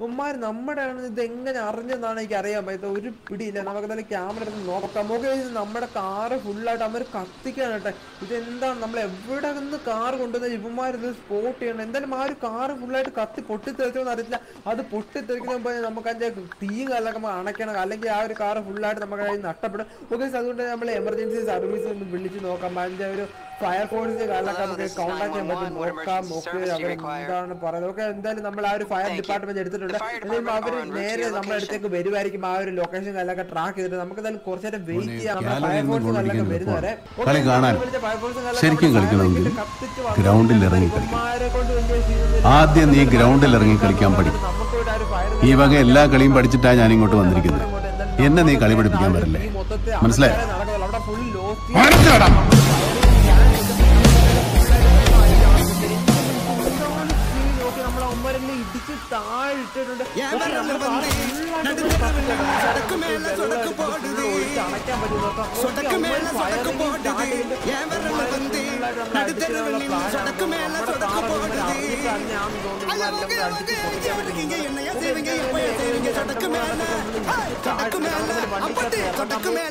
ഉമ്മാർ നമ്മുടെ ആണ് ഇത് എങ്ങനെ അറിഞ്ഞെന്നാണ് എനിക്ക് അറിയാൻ പറ്റാത്ത ഒരു പിടിയില്ല. നമുക്ക് എന്തായാലും ക്യാമറ എടുത്ത് നോക്കാം. നമുക്ക് നമ്മുടെ കാറ് ഫുള്ളായിട്ട് അവർ കത്തിക്കാൻ കേട്ടെ. ഇതെന്താണ്? നമ്മൾ എവിടെ നിന്ന് കാർ കൊണ്ടുവന്ന ഇവന്മാർ ഇത് സ്പോട്ട് ചെയ്യണം? എന്തായാലും ആ ഒരു കാറ് ഫുള്ളായിട്ട് കത്തി പൊട്ടിത്തെറിച്ചോന്ന് അറിയില്ല അത് പൊട്ടിത്തെറിക്കുന്ന മുമ്പ് നമുക്ക് അതിന്റെ തീ കാലൊക്കെ നമുക്ക് അണയ്ക്കണം. അല്ലെങ്കിൽ ആ ഒരു കാറ് ഫുള്ളായിട്ട് നമുക്ക് അതിൽ നഷ്ടപ്പെടും. ഓക്കെ അതുകൊണ്ട് നമ്മൾ എമർജൻസി സർവീസ് ഒന്ന് വിളിച്ച് നോക്കാം. അതിന്റെ ഒരു ഫയർഫോഴ്സിന്റെ കാലൊക്കെ നമുക്ക് കോൺടാക്ട് ചെയ്യാൻ പറ്റും. നോക്കാം ഓക്കെ അവർ എന്താണ് പറയുന്നത്. ഓക്കെ എന്തായാലും നമ്മൾ ആ ഒരു ഫയർ ഡിപ്പാർട്ട്മെന്റ് എടുത്തിട്ടുണ്ട്. എന്തായാലും അവർ നേരെ നമ്മുടെ അടുത്തേക്ക് വരുമായിരിക്കും ആ ഒരു ലൊക്കേഷൻ കാലൊക്കെ ട്രാക്ക് ചെയ്തിട്ട്. നമുക്ക് എന്തായാലും കുറച്ചു നേരം വെയിറ്റ് ചെയ്യാം. ഫയർ ഫോഴ്സ് കാര്യങ്ങളൊക്കെ വരുന്നവരെ. ശരിക്കും കളിക്കണമെങ്കിൽ ഗ്രൗണ്ടിൽ ഇറങ്ങി കളിക്കണം. ആദ്യം നീ ഗ്രൗണ്ടിൽ ഇറങ്ങി കളിക്കാൻ പഠിക്കും. ഈ വക എല്ലാ കളിയും പഠിച്ചിട്ടാണ് ഞാൻ ഇങ്ങോട്ട് വന്നിരിക്കുന്നത് എന്നെ നീ കളി പഠിപ്പിക്കാൻ വരല്ലേ? മനസ്സിലായോ? അമരനെ ഇടിച്ച് താഴ്ത്തിട്ടുണ്ട് അടയ്ക്കാൻ പറ്റുന്നു എന്നയാ സേവിങ്ക എപ്പോഴാ സേവിങ്ക സടക്കുമേല സടക്കുമേല അപ്പത്തെ സടക്കുമേല